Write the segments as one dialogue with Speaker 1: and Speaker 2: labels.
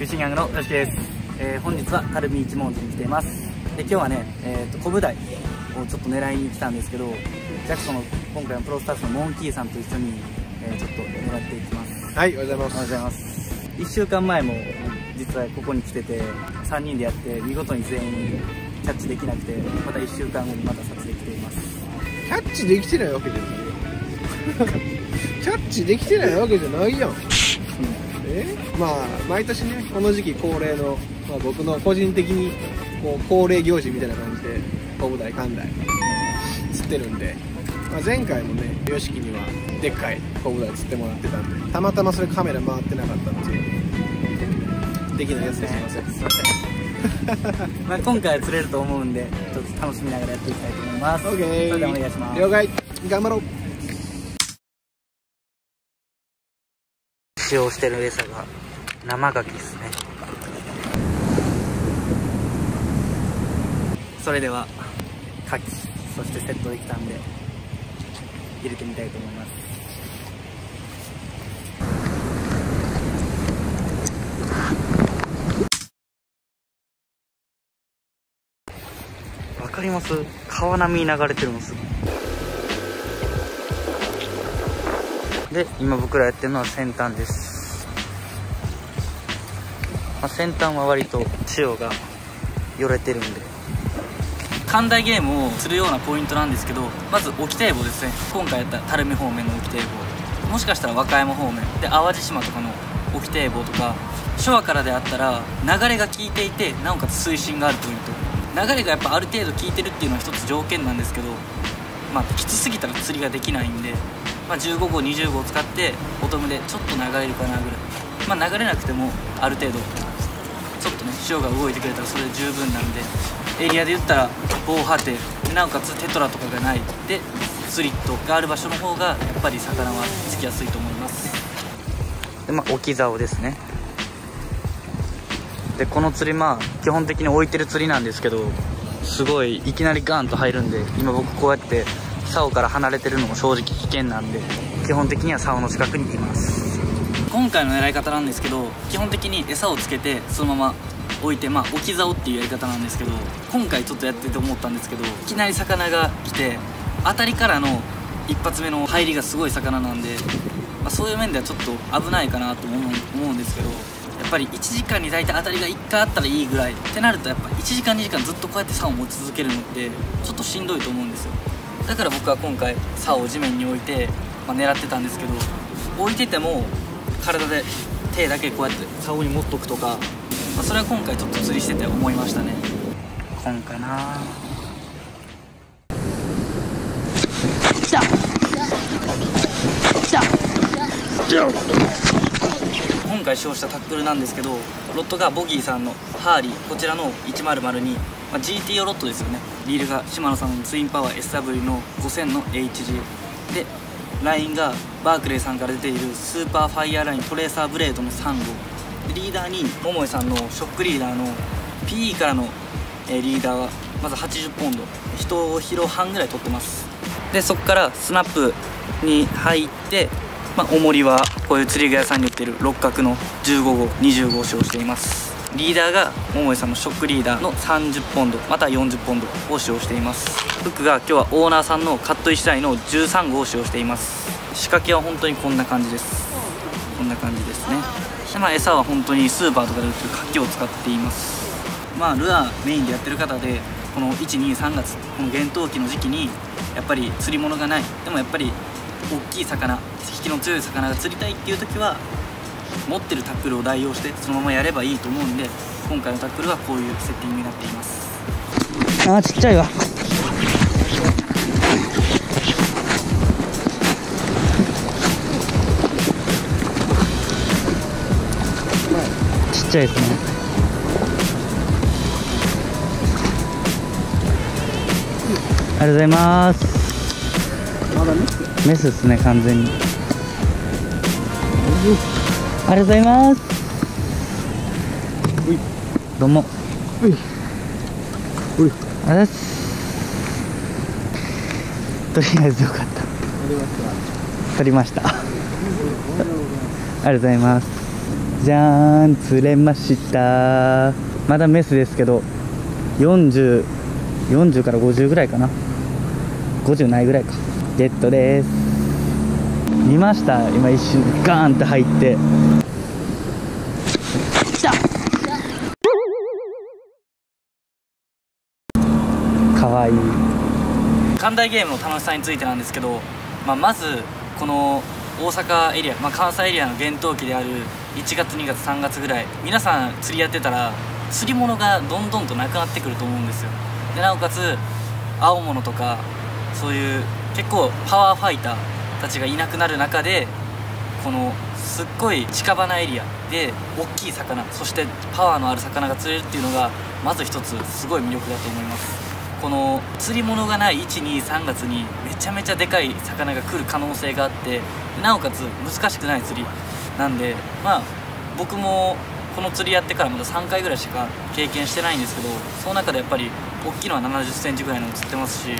Speaker 1: フィッシングヤングのよしです、えー、本日はカルビーチモンズに来ています。で今日はね、えーと、コブダイをちょっと狙いに来たんですけどジャクソの今回のプロスタッフのモンキーさんと一緒に、えー、ちょっと狙っていきます。
Speaker 2: はいおはようございます。お
Speaker 1: はようございます。1週間前も実はここに来てて3人でやって見事に全員キャッチできなくてまた1週間後にまた撮影来ています。
Speaker 2: キャッチできてないわけじゃないキャッチできてないわけじゃないやんえまあ毎年ねこの時期恒例の、まあ、僕の個人的にこう恒例行事みたいな感じでコブダイ関大釣ってるんで、まあ、前回もね YOSHIKI にはでっかいコブダイ釣ってもらってたんでたまたまそれカメラ回ってなかったっていうできないやつです。いませんすいませ
Speaker 1: ん。まあ今回は釣れると思うんでちょっと楽しみながらやっていきたいと思います。
Speaker 2: OK そ
Speaker 1: れではお願いします。
Speaker 2: 了解。頑張ろう
Speaker 1: 使用してる餌が生牡蠣ですね。それでは牡蠣そしてセットできたんで入れてみたいと思います。わかります？川流れてるんですで今僕らやってるのは先端です、まあ、先端は割と潮がよれてるんで。寛大ゲームをするようなポイントなんですけどまず沖堤防ですね。今回やった垂水方面の沖堤防。もしかしたら和歌山方面。で淡路島とかの沖堤防とか昭和からであったら流れが効いていてなおかつ水深があるポイント。流れがやっぱある程度効いてるっていうのは一つ条件なんですけどまあきつすぎたら釣りができないんでまあ、15号20号を使ってボトムでちょっと流れるかなぐらい。まあ流れなくてもある程度ちょっとね潮が動いてくれたらそれで十分なんでエリアで言ったら防波堤。なおかつテトラとかがないでスリットがある場所の方がやっぱり魚はつきやすいと思います。でまあ置き竿ですね。でこの釣りまあ基本的に置いてる釣りなんですけどすごいいきなりガーンと入るんで今僕こうやって竿から離れてるのも正直危険なんで基本的には竿の近くにいます。今回の狙い方なんですけど基本的に餌をつけてそのまま置いてまあ置き竿っていうやり方なんですけど今回ちょっとやってて思ったんですけどいきなり魚が来て当たりからの一発目の入りがすごい魚なんで、まあ、そういう面ではちょっと危ないかなと思うんですけどやっぱり1時間に大体当たりが1回あったらいいぐらいってなるとやっぱ1時間2時間ずっとこうやって竿を持ち続けるのってちょっとしんどいと思うんですよ。だから僕は今回竿を地面に置いて、まあ、狙ってたんですけど置いてても体で手だけこうやって竿に持っとくとか、まあ、それは今回ちょっと釣りしてて思いましたね。今回な。来た。来た今回使用したタックルなんですけどロッドがボギーさんのハーリーこちらの1002まあ、GTO ロットですよね。リールがシマノさんのツインパワー SW の5000の HG でラインがバークレーさんから出ているスーパーファイヤーライントレーサーブレードの3号リーダーに桃井さんのショックリーダーの PE からのリーダーはまず80ポンド。1キロ半ぐらい取ってます。でそこからスナップに入って、まあ、重りはこういう釣り具屋さんに売ってる六角の15号20号を使用しています。リーダーが桃井さんのショックリーダーの30ポンドまたは40ポンドを使用しています。フックが今日はオーナーさんのカット1台の13号を使用しています。仕掛けは本当にこんな感じです。こんな感じですね。でまあ餌は本当にスーパーとかで売ってるカキを使っています。まあルアーメインでやってる方でこの123月この厳冬期の時期にやっぱり釣り物がない。でもやっぱり大きい魚引きの強い魚が釣りたいっていう時は持ってるタックルを代用してそのままやればいいと思うんで今回のタックルはこういうセッティングになっています。あーちっちゃいわ。ちっちゃいですね。ありがとうございます。まだメスメスですね完全に。ありがとうございます。どうも。あざす。とりあえずよかった。取りました。ありがとうございます。じゃーん釣れました。まだメスですけど4040 40から50ぐらいかな。50ないぐらいかゲットです。見ました？今一瞬。ガーンって入って。来た！かわいい。寛大ゲームの楽しさについてなんですけど、まあ、まずこの大阪エリア、まあ、関西エリアの厳冬期である1月2月3月ぐらい皆さん釣りやってたら釣り物がどんどんとなくなってくると思うんですよ。でなおかつ青物とかそういう結構パワーファイターたちがいなくなる中でこのすっごい近場なエリアで大きい魚そしてパワーのある魚が釣れるっていうのがまず一つすごい魅力だと思います。この釣り物がない123月にめちゃめちゃでかい魚が来る可能性があってなおかつ難しくない釣りなんでまあ僕もこの釣りやってからまだ3回ぐらいしか経験してないんですけどその中でやっぱり大きいのは7 0センチぐらいの釣ってますし、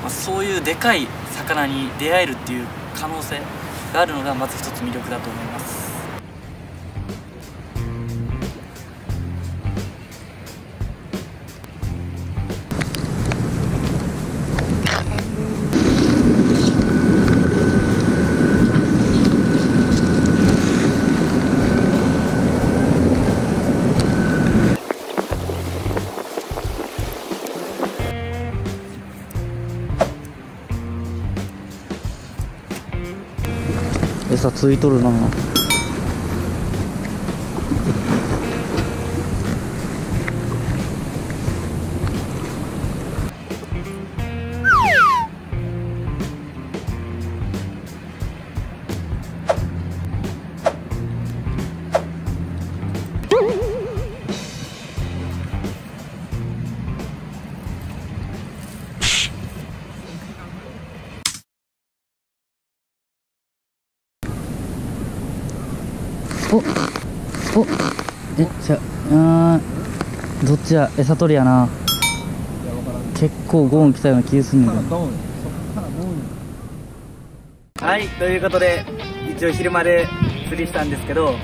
Speaker 1: まあ、そういうでかい魚に出会えるっていう可能性があるのがまず一つ魅力だと思います。ついとるな。おおえじゃあどっちや餌取りやな。結構ゴーン来たような気がするんだはいということで一応昼まで釣りしたんですけど1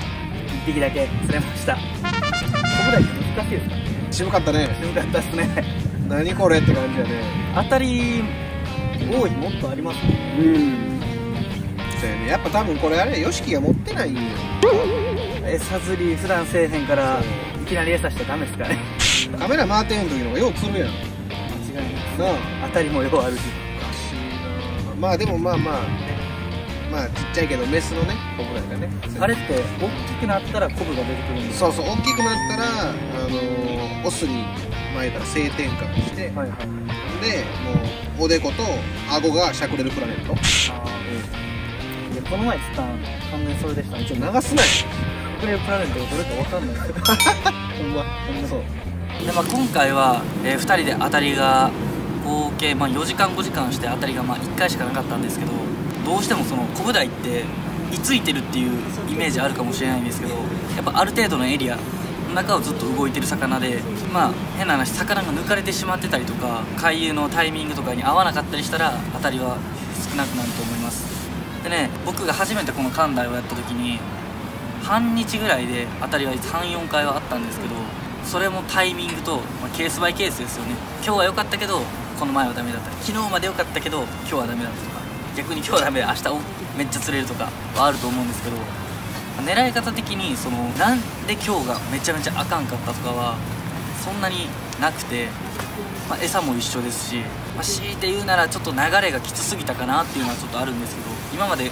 Speaker 1: 匹だけ釣れました。コブダイって難しいですか
Speaker 2: 渋かったね。
Speaker 1: 渋かったっすね。
Speaker 2: 何これって感じやね。
Speaker 1: 当たり多いもっとありますね。
Speaker 2: うんそうやっぱ多分これあれ YOSHIKI が持ってないんよ。
Speaker 1: 餌釣り普段せえへんからいきなり餌したらダメですかね。
Speaker 2: カメラ回ってへん時の方がよう釣るやん。
Speaker 1: 間違いない
Speaker 2: なあ。
Speaker 1: 当たりもようあるし。
Speaker 2: おかしいなまあでもまあまあまあちっちゃいけどメスのねコブがね。
Speaker 1: あれって大きくなったらコブが出てくるんです
Speaker 2: そうそう大きくなったらあのーオスに前から性転換して、
Speaker 1: はいはい。
Speaker 2: でもうおでこと顎がしゃくれるプラネット。
Speaker 1: あーでこの前釣ったん完全にそれでしたね。
Speaker 2: ちょっと流すなよ
Speaker 1: これプラネットがどれか分かんない。
Speaker 2: ほんま。
Speaker 1: ほんまそう。で、まあ、今回は、え2人で当たりが合計、まあ、4時間5時間して当たりがまあ1回しかなかったんですけどどうしてもそのコブダイって居ついてるっていうイメージあるかもしれないんですけどやっぱある程度のエリアの中をずっと動いてる魚でまあ変な話魚が抜かれてしまってたりとか回遊のタイミングとかに合わなかったりしたら当たりは少なくなると思いますでね僕が初めてこの関台をやった時に半日ぐらいで当たりは34回はあったんですけどそれもタイミングと、まあ、ケースバイケースですよね。今日は良かったけどこの前はダメだった。昨日まで良かったけど今日はダメだったとか逆に今日はダメで明日めっちゃ釣れるとかはあると思うんですけど狙い方的にそのなんで今日がめちゃめちゃあかんかったとかはそんなになくて、まあ、餌も一緒ですし、まあ、強いて言うならちょっと流れがきつすぎたかなっていうのはちょっとあるんですけど今まで、え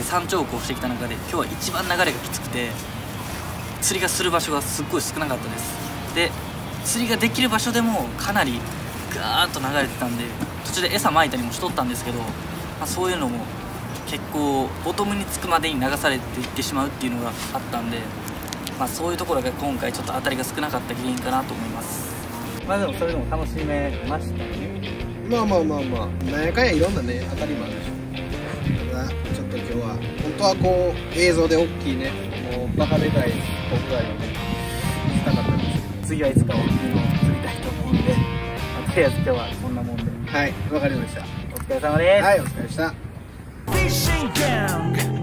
Speaker 1: ー山頂湖をしてきた中で今日は一番流れがきつくて釣りがする場所がすっごい少なかったです。で釣りができる場所でもかなりガーッと流れてたんで途中で餌撒いたりもしとったんですけど、まあ、そういうのも結構ボトムにつくまでに流されていってしまうっていうのがあったんで、まあ、そういうところが今回ちょっと当たりが少なかった原因かなと思います。まあでもそれでも楽しめましたね。
Speaker 2: まあまあまあまあなんやかんやいろんなね当たりもある当はこう映像で大きいねもうバカでかい国外をねしたかったんですけ
Speaker 1: 次はいつか大きいのを釣りたいと思うんで、まあとりあえず今日はこんなもんで。
Speaker 2: どはいわかりました。
Speaker 1: お疲れ様です、
Speaker 2: はいお疲れ様でした